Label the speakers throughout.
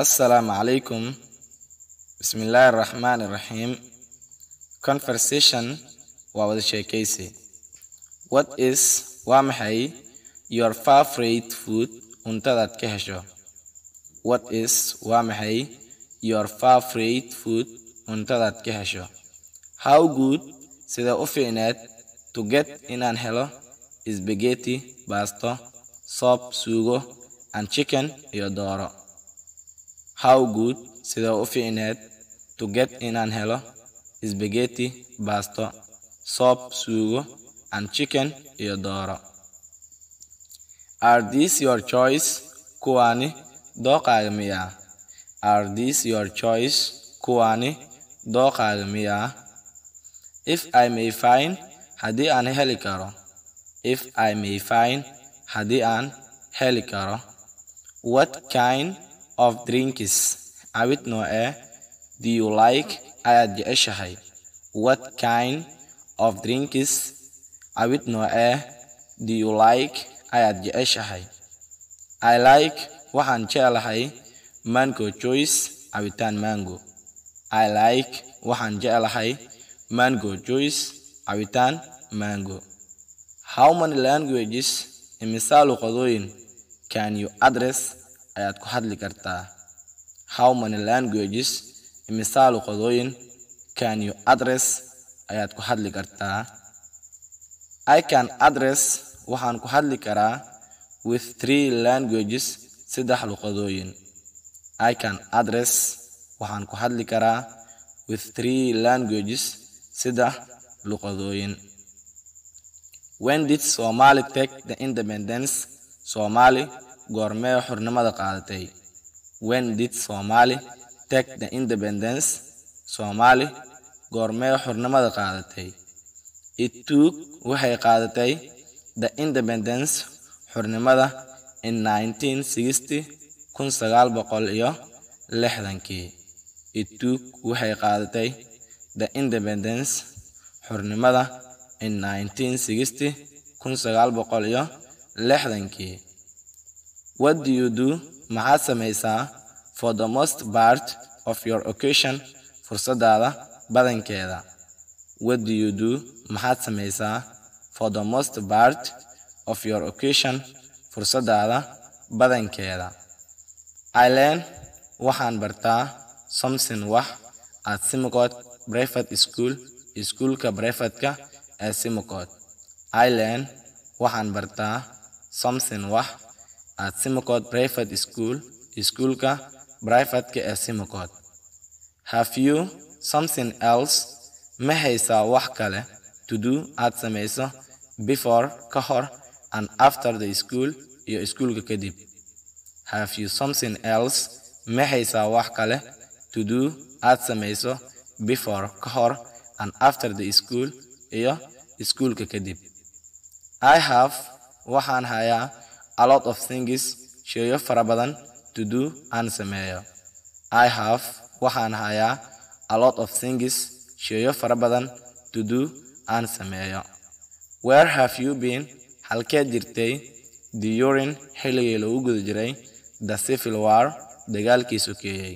Speaker 1: Assalaamu calaykum bismillaahi raxmaani raxiim conversation waa wada sheekeysi what is waa maxay your favorite food cuntadaad ka hesho? What is waa maxay your favorite food cuntadaad ka hesho? How good sidee u fiicneed to get inaan helo spaghetti baasto soup suugo and chicken iyo dooro how good sidee u fiicneed to get inaan helo spaghetti baasto soup suugo and chicken iyo dooro. Are these your choice kuwaani dooqaaga miyaa are these your choice kuwaani dooqaaga miyaa if i may find haddii aan heli karo. If i may find haddii aan heli karo. What kind of drinks cabid noocee do you like? Ayaad jeceshahay what kind of drinks cabid noocee do you like? Ayaad jeceshahay i like waxaan jeclahay mango juice. Cabitaan mango. I like waxaan jeclahay mango juice. Cabitaan mango. How many languages imisaa luqadooyin can you address ayaad ku hadli kartaa how many languages imisaa luqadooyin can you address ayaad ku hadli kartaa. I can address waxaan ku hadli karaa with three languages saddex luqadooyin i can address waxaan ku hadli karaa with three languages saddex luqadooyin when did somali take the independence? Somali goormee xurnimada qaadatay? When did somali take the independence? Somali goormee xurnimada qaadatay? It took waxay qaadatay the independence xurnimada in 1960 kun sagaal boqol iyo lixdankii. It took waxay qaadatay the independence xurnimada in 1960 kun sagaal boqol iyo lixdankii what do you do? Maxaad samaysaa for the most part of your occasion fursadaada badankeeda. What do you do? Maxaad samaysaa for the most part of your occasion fursadaada badankeeda. I learn waxaan bartaa something wax at simicod private school iskuulka privatka ee simicod i learn waxaan bartaa something wax at simicod private school iskuulka privatka ee simicod have you something else? Ma haysaa wax kale to do aad samayso before ka hor and after the school iyo iskuulka kadib? Have you something else? Ma haysaa wax kale to do aad samayso before ka hor and after the school iyo iskuulka kadib? I have waxaan hayaa a lot of things sheeyo fara badan to do aan sameeyo. I have waxaan hayaa a lot of things sheeyo fara badan to do aan sameeyo. Where have you been? Halkeed jirtay? During xilligii lagu guda jiray the civil war dagaalkii sokeeyey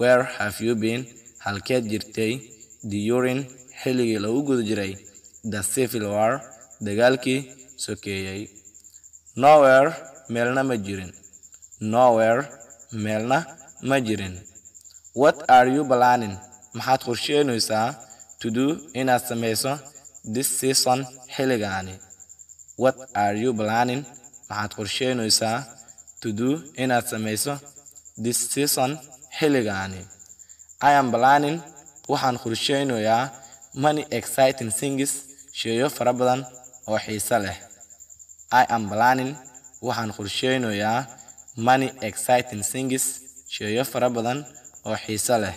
Speaker 1: where have you been? Halkeed jirtay? During xilligii lagu guda jiray the civil war dagaalkii sokeeyey nowhere meelna ma jirin. Nowhere meelna ma jirin. What are you planning? Maxaad qorsheynaysaa to do inaad samayso this season xilligaani? What are you planning? Maxaad qorsheynaysaa to do inaad samayso this season xilligaani? I am planning waxaan qorsheynayaa many exciting things sheeyo fara badan oo xiise leh i am planning waxaan qorsheynayaa many exciting things. Sheeyo fara badan oo xiise leh